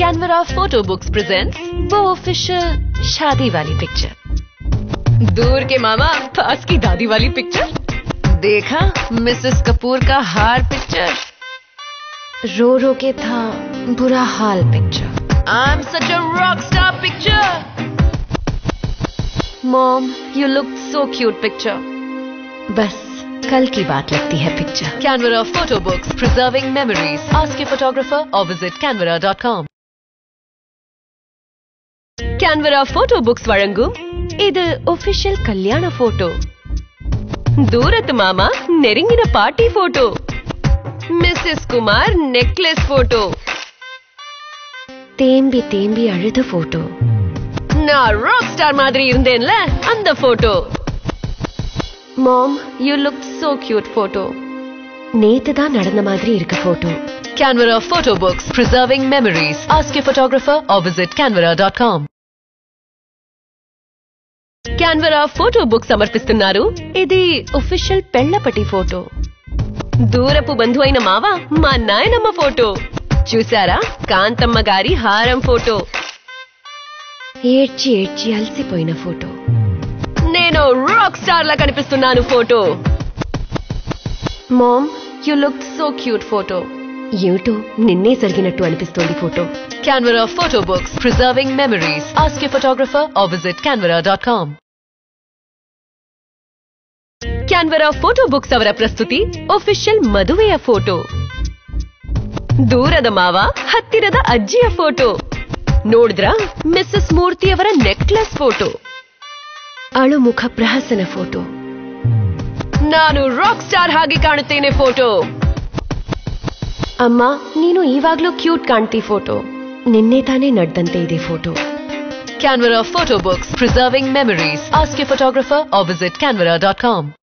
कैनवरा photo books presents वो official शादी वाली पिक्चर दूर के मामा पास की दादी वाली पिक्चर देखा मिसेस कपूर का हार पिक्चर रो रो के था बुरा हाल picture I am such a rock star picture mom you look so cute picture बस कल की बात लगती है picture Canvera photo books preserving memories ask your photographer और visit canvera.com Canvera photo books வழங்கும் இது ஒபிஷியல் கல்யாண போட்டோ தூரத்து மாமா நெருங்கின பாட்டி photo Mrs Kumar necklace photo தேம்பி தேம்பி அழுத போட்டோ நான் ராக் ஸ்டார் மாதிரி இருந்தேன்ல அந்த photo mom you look so cute photo நேத்து தான் நடந்த மாதிரி இருக்கு photo Canvera Photo Books Preserving Memories. Ask your photographer or visit canvera.com. Canvera photo book సమర్పిస్తున్నారు. ఇది ఒఫిషియల్ పెళ్ళపటి ఫోటో. దూరపు బంధువు అయిన మావా మా నాయనమ్మ ఫోటో. చూసారా కాంతమ్మ గారి హారం ఫోటో. ఏడ్చి ఏడ్చి అలసిపోయిన ఫోటో. నేను రాక్ స్టార్ లా కనిపిస్తున్నాను photo. Mom you look so cute photo. ఏమిటో నిన్నే జరిగినట్టు అనిపిస్తోంది photo Canvera photo books preserving memories ask your photographer or visit canvera.com Canvera photo books ಅವರ ಪ್ರಸ್ತುತಿ ಒಫಿಷಿಯಲ್ ಮದುವೆಯ ಫೋಟೋ ದೂರದ ಮಾವ ಹತ್ತಿರದ ಅಜ್ಜಿಯ ಫೋಟೋ ನೋಡಿದ್ರ ಮಿಸ್ಸಸ್ ಮೂರ್ತಿ ಅವರ ನೆಕ್ಲೆಸ್ ಫೋಟೋ ಅಳುಮುಖ ಪ್ರಹಸನ ಫೋಟೋ ನಾನು ರಾಕ್ ಸ್ಟಾರ್ ಹಾಗೆ ಕಾಣುತ್ತೇನೆ ಫೋಟೋ ಅಮ್ಮ ನೀನು ಈವಾಗ್ಲೂ ಕ್ಯೂಟ್ ಕಾಣ್ತಿ ಫೋಟೋ ನಿನ್ನೆ ತಾನೇ ನಡ್ದಂತೆ ಇದೆ photo Canvera Photo preserving Preserving Memories. Ask your photographer Canvera dot canvera.com.